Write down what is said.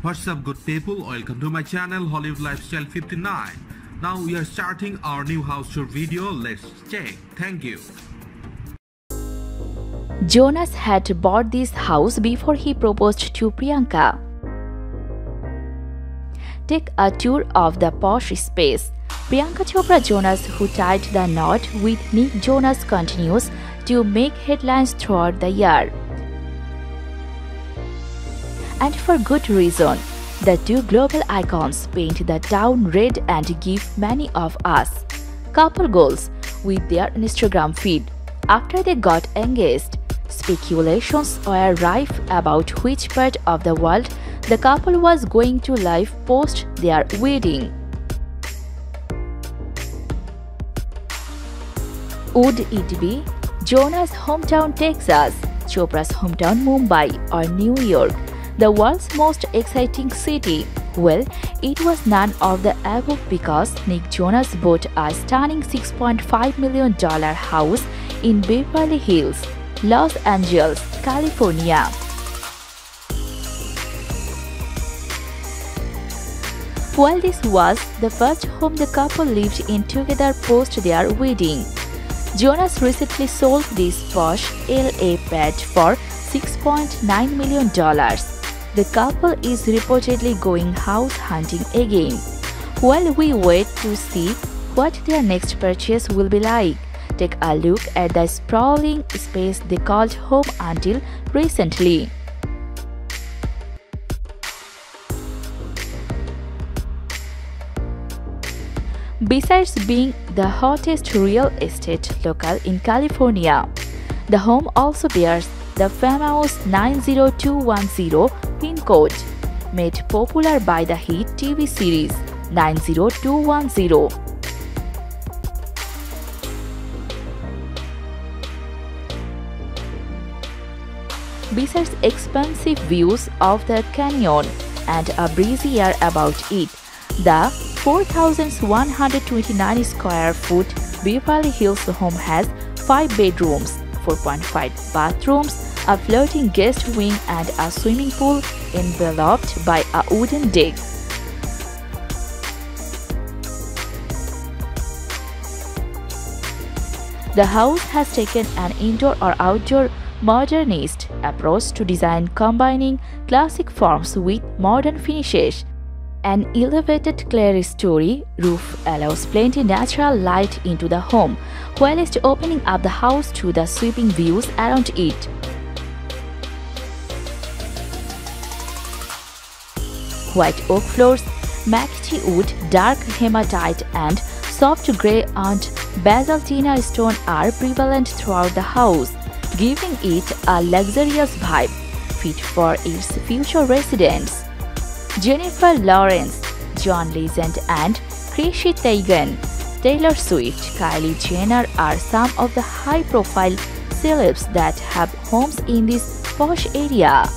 What's up good people, welcome to my channel Hollywood Lifestyle 59. Now we are starting our new house tour video, let's check. Thank you. Jonas had bought this house before he proposed to Priyanka. Take a tour of the posh space. Priyanka Chopra Jonas, who tied the knot with Nick Jonas, continues to make headlines throughout the year. And for good reason. The two global icons paint the town red and give many of us couple goals with their Instagram feed. After they got engaged, speculations were rife about which part of the world the couple was going to live post their wedding. Would it be Jonas' hometown Texas, Chopra's hometown Mumbai, or New York, the world's most exciting city? Well, it was none of the above because Nick Jonas bought a stunning $6.5 million house in Beverly Hills, Los Angeles, California. While this was the first home the couple lived in together post their wedding, Jonas recently sold this posh LA pad for $6.9 million. The couple is reportedly going house hunting again. While we wait to see what their next purchase will be like, take a look at the sprawling space they called home until recently. Besides being the hottest real estate local in California, the home also bears the famous 90210 pin code, made popular by the hit TV series 90210. Besides expansive views of the canyon and a breezy air about it, the 4,129 square foot Beverly Hills home has 5 bedrooms, 4.5 bathrooms, a floating guest wing and a swimming pool enveloped by a wooden deck. The house has taken an indoor or outdoor modernist approach to design combining classic forms with modern finishes. An elevated clerestory roof allows plenty natural light into the home, whilst opening up the house to the sweeping views around it. White oak floors, McT wood, dark hematite and soft grey and basaltina stone are prevalent throughout the house, giving it a luxurious vibe fit for its future residents. Jennifer Lawrence, John Legend and Chrissy Teigen, Taylor Swift, Kylie Jenner are some of the high-profile celebs that have homes in this posh area.